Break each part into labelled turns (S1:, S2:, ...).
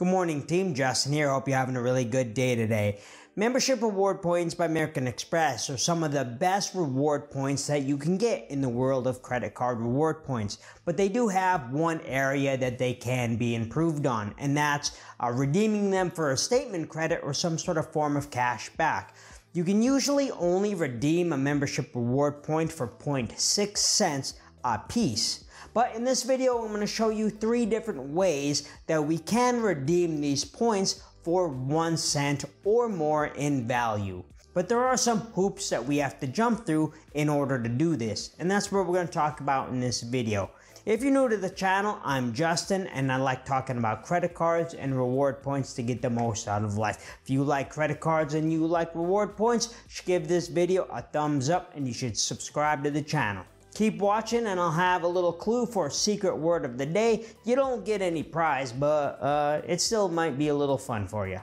S1: Good morning, team. Justin here. Hope you're having a really good day today. Membership reward points by American Express are some of the best reward points that you can get in the world of credit card reward points. But they do have one area that they can be improved on, and that's uh, redeeming them for a statement credit or some sort of form of cash back. You can usually only redeem a membership reward point for 0.6 cents Uh, a piece. But in this video, I'm going to show you three different ways that we can redeem these points for one cent or more in value. But there are some hoops that we have to jump through in order to do this, and that's what we're going to talk about in this video. If you're new to the channel, I'm Justin and I like talking about credit cards and reward points to get the most out of life. If you like credit cards and you like reward points, give this video a thumbs up and you should subscribe to the channel. Keep watching and I'll have a little clue for a secret word of the day. You don't get any prize, but uh, it still might be a little fun for you.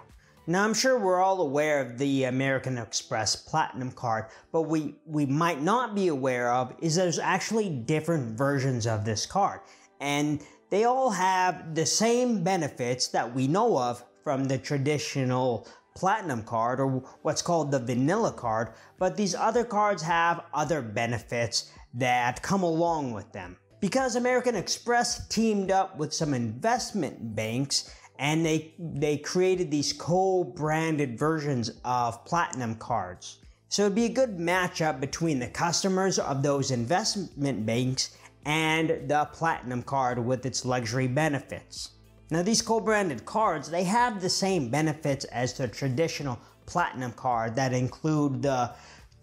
S1: Now, I'm sure we're all aware of the American Express Platinum card, but we, we might not be aware of is there's actually different versions of this card. And they all have the same benefits that we know of from the traditional platinum card or what's called the vanilla card, but these other cards have other benefits that come along with them. Because American Express teamed up with some investment banks and they, they created these co-branded versions of platinum cards. So it'd be a good matchup between the customers of those investment banks and the platinum card with its luxury benefits. Now these co-branded cards, they have the same benefits as the traditional platinum card that include the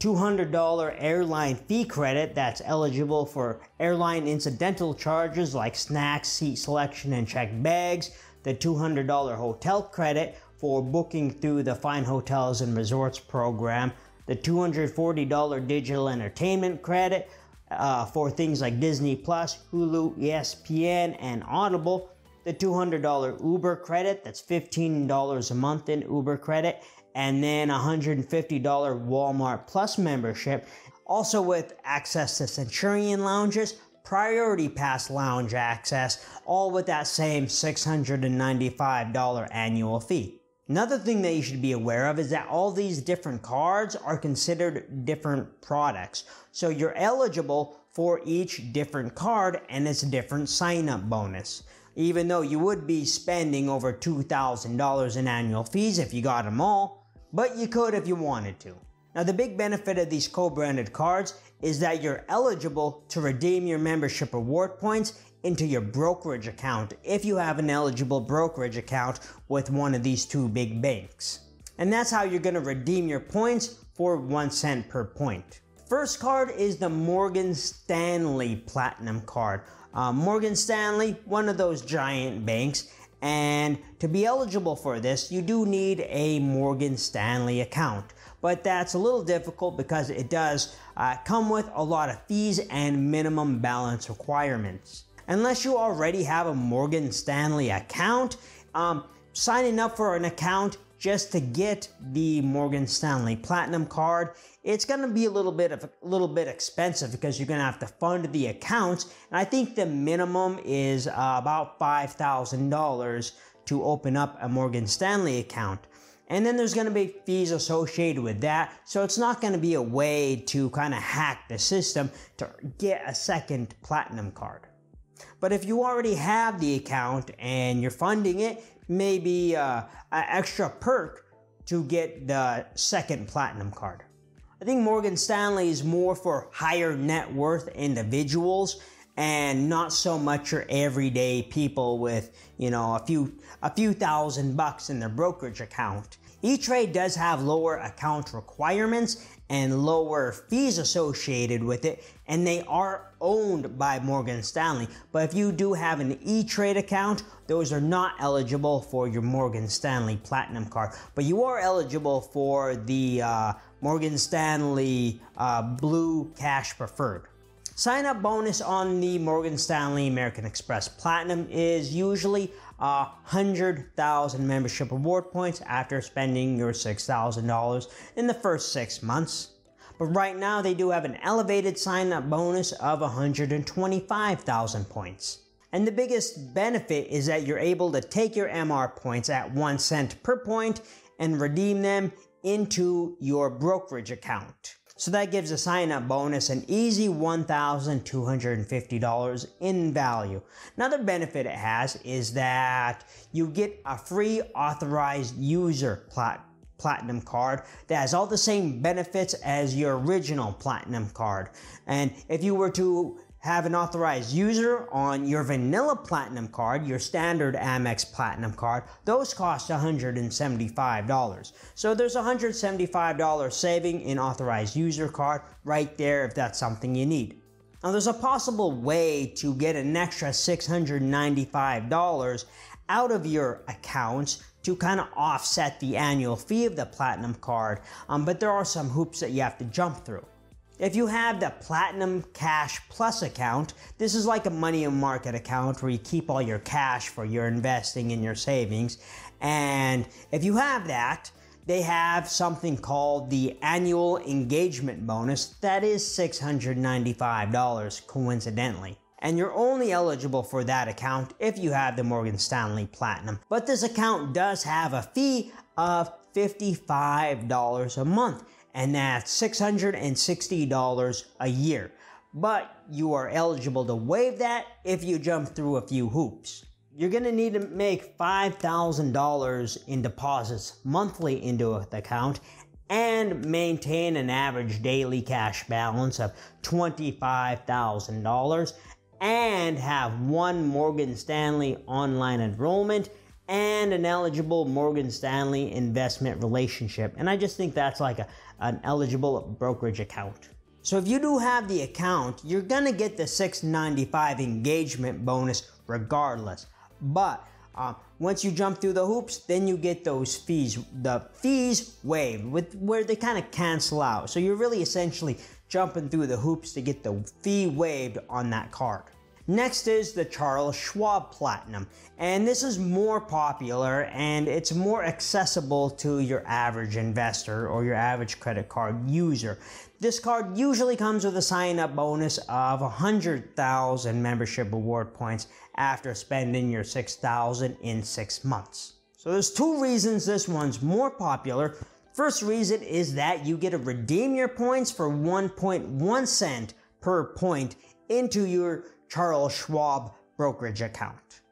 S1: $200 airline fee credit that's eligible for airline incidental charges like snacks, seat selection, and checked bags, the $200 hotel credit for booking through the Fine Hotels and Resorts program, the $240 digital entertainment credit uh, for things like Disney Plus, Hulu, ESPN, and Audible, the $200 Uber credit, that's $15 a month in Uber credit, and then $150 Walmart Plus membership, also with access to Centurion lounges, Priority Pass lounge access, all with that same $695 annual fee. Another thing that you should be aware of is that all these different cards are considered different products. So you're eligible for each different card and it's a different sign up bonus even though you would be spending over $2,000 in annual fees if you got them all, but you could if you wanted to. Now, the big benefit of these co branded cards is that you're eligible to redeem your membership reward points into your brokerage account if you have an eligible brokerage account with one of these two big banks. And that's how you're going to redeem your points for one cent per point. First card is the Morgan Stanley Platinum card. Uh, Morgan Stanley, one of those giant banks, and to be eligible for this, you do need a Morgan Stanley account. But that's a little difficult because it does uh, come with a lot of fees and minimum balance requirements. Unless you already have a Morgan Stanley account, um, signing up for an account just to get the Morgan Stanley Platinum card, it's going to be a little bit of a little bit expensive because you're going to have to fund the accounts. And I think the minimum is uh, about $5,000 to open up a Morgan Stanley account. And then there's going to be fees associated with that. So it's not going to be a way to kind of hack the system to get a second platinum card. But if you already have the account and you're funding it, maybe uh, an extra perk to get the second platinum card. I think Morgan Stanley is more for higher net worth individuals and not so much your everyday people with, you know, a few a few thousand bucks in their brokerage account. E-Trade does have lower account requirements and lower fees associated with it, and they are owned by Morgan Stanley. But if you do have an E-Trade account, those are not eligible for your Morgan Stanley Platinum card. But you are eligible for the uh, Morgan Stanley uh, Blue Cash Preferred. Sign up bonus on the Morgan Stanley American Express Platinum is usually a hundred thousand membership reward points after spending your six thousand dollars in the first six months. But right now they do have an elevated sign up bonus of 125,000 points. And the biggest benefit is that you're able to take your MR points at 1 cent per point and redeem them into your brokerage account. So that gives a sign up bonus an easy $1,250 in value. Another benefit it has is that you get a free authorized user plat- platinum card that has all the same benefits as your original platinum card. And if you were to have an authorized user on your vanilla platinum card, your standard Amex platinum card, those cost $175. So there's $175 saving in authorized user card right there if that's something you need. Now there's a possible way to get an extra $695 out of your accounts to kind of offset the annual fee of the platinum card, um, but there are some hoops that you have to jump through. If you have the Platinum Cash Plus account, this is like a money market account where you keep all your cash for your investing and your savings. And if you have that, they have something called the annual engagement bonus that is $695 coincidentally. And you're only eligible for that account if you have the Morgan Stanley Platinum. But this account does have a fee of $55 a month and that's $660 a year. But you are eligible to waive that if you jump through a few hoops. You're to need to make $5,000 in deposits monthly into the account and maintain an average daily cash balance of $25,000 and have one Morgan Stanley online enrollment and an eligible Morgan Stanley investment relationship. And I just think that's like a, an eligible brokerage account. So if you do have the account, you're gonna get the 695 engagement bonus regardless. But uh, once you jump through the hoops, then you get those fees, the fees waived, with where they kind of cancel out. So you're really essentially jumping through the hoops to get the fee waived on that card. Next is the Charles Schwab Platinum, and this is more popular and it's more accessible to your average investor or your average credit card user. This card usually comes with a sign up bonus of 100,000 membership award points after spending your 6,000 in 6 months. So there's two reasons this one's more popular. First reason is that you get to redeem your points for 1.1 cent per point into your Charles Schwab brokerage account.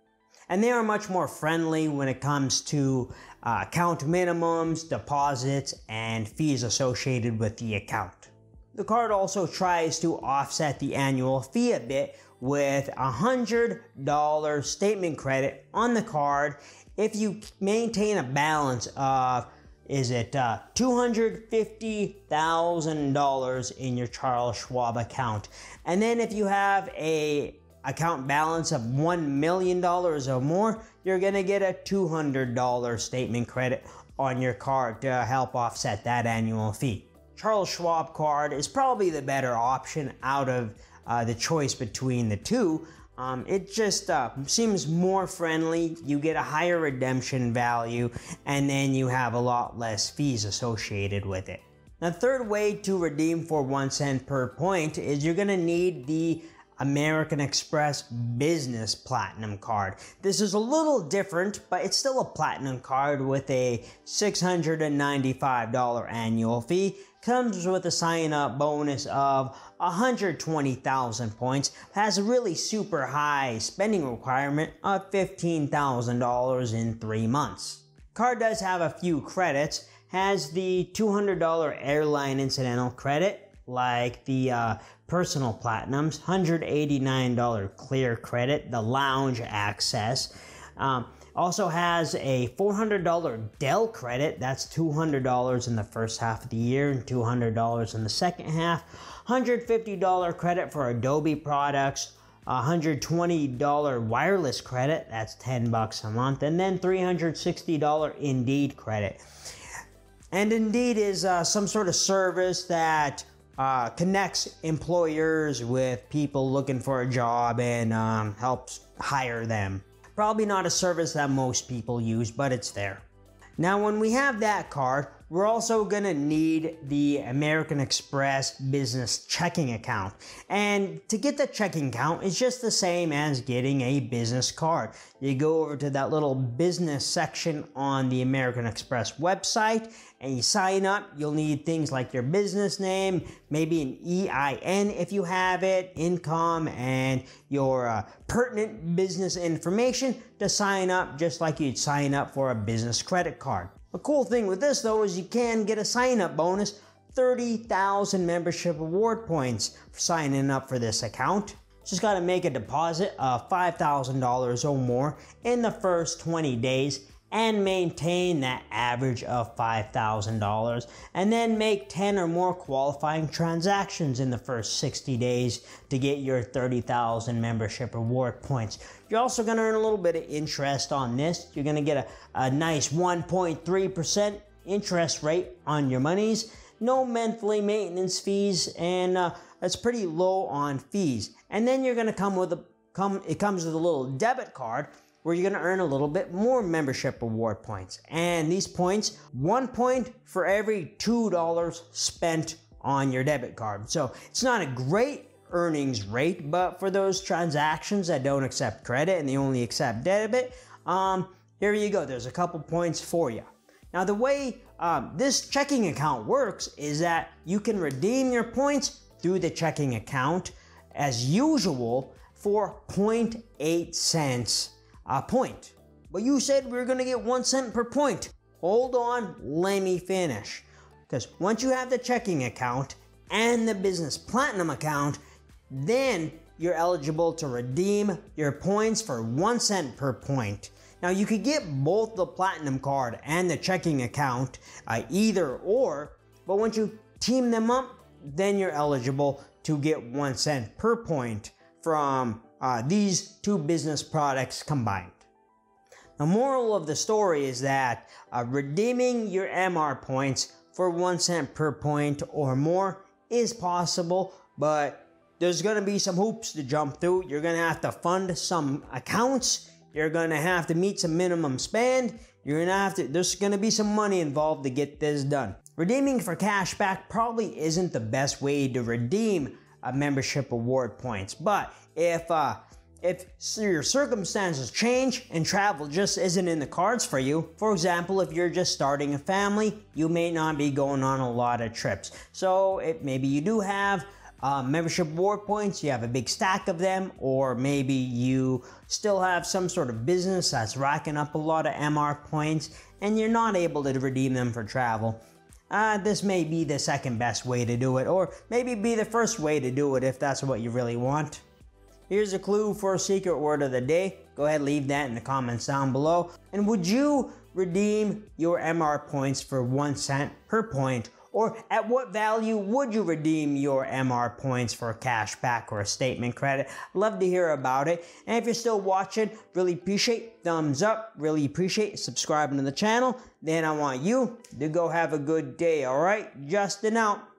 S1: And they are much more friendly when it comes to uh, account minimums, deposits, and fees associated with the account. The card also tries to offset the annual fee a bit with a $100 statement credit on the card if you maintain a balance of is it uh, $250,000 in your Charles Schwab account. And then if you have a account balance of $1 million or more, you're going to get a $200 statement credit on your card to help offset that annual fee. Charles Schwab card is probably the better option out of uh, the choice between the two. Um, it just uh, seems more friendly. You get a higher redemption value, and then you have a lot less fees associated with it. The third way to redeem for one cent per point is you're gonna need the American Express Business Platinum card. This is a little different, but it's still a platinum card with a $695 annual fee. Comes with a sign up bonus of 120,000 points. Has a really super high spending requirement of $15,000 in three months. Card does have a few credits. Has the $200 airline incidental credit, like the uh, personal platinums, $189 clear credit, the lounge access. Um, also has a $400 Dell credit. That's $200 in the first half of the year and $200 in the second half. $150 credit for Adobe products. $120 wireless credit. That's 10 bucks a month. And then $360 Indeed credit. And Indeed is uh, some sort of service that uh, connects employers with people looking for a job and um, helps hire them. Probably not a service that most people use, but it's there. Now, when we have that card, we're also to need the American Express business checking account. And to get the checking account, it's just the same as getting a business card. You go over to that little business section on the American Express website and you sign up. You'll need things like your business name, maybe an EIN if you have it, income, and your uh, pertinent business information to sign up just like you'd sign up for a business credit card. The cool thing with this though is you can get a sign up bonus 30,000 membership award points for signing up for this account. Just got to make a deposit of $5,000 or more in the first 20 days and maintain that average of $5,000 and then make 10 or more qualifying transactions in the first 60 days to get your 30,000 membership reward points. You're also going to earn a little bit of interest on this. You're going to get a, a nice 1.3% interest rate on your monies, no monthly maintenance fees, and uh, it's pretty low on fees. And then you're going to come with a come it comes with a little debit card where you're going to earn a little bit more membership reward points. And these points, one point for every $2 spent on your debit card. So it's not a great earnings rate, but for those transactions that don't accept credit and they only accept debit, um, here you go. There's a couple points for you. Now, the way um, this checking account works is that you can redeem your points through the checking account as usual for 0.8 cents a point. But you said we were going to get one cent per point. Hold on, let me finish. Because once you have the checking account and the business platinum account, then you're eligible to redeem your points for one cent per point. Now you could get both the platinum card and the checking account, uh, either or, but once you team them up, then you're eligible to get one cent per point from uh, these two business products combined. The moral of the story is that uh, redeeming your MR points for one cent per point or more is possible, but there's going to be some hoops to jump through. You're going to have to fund some accounts. You're going to have to meet some minimum spend. You're going to have to, there's going to be some money involved to get this done. Redeeming for cash back probably isn't the best way to redeem membership award points, but if uh, if your circumstances change and travel just isn't in the cards for you, for example, if you're just starting a family, you may not be going on a lot of trips. So it, maybe you do have uh, membership award points, you have a big stack of them, or maybe you still have some sort of business that's racking up a lot of MR points and you're not able to redeem them for travel. Uh, this may be the second best way to do it, or maybe be the first way to do it if that's what you really want. Here's a clue for a secret word of the day. Go ahead, leave that in the comments down below. And would you redeem your MR points for one cent per point? Or at what value would you redeem your MR points for cash back or a statement credit? Love to hear about it. And if you're still watching, really appreciate thumbs up, really appreciate subscribing to the channel. Then I want you to go have a good day, all right? Justin out.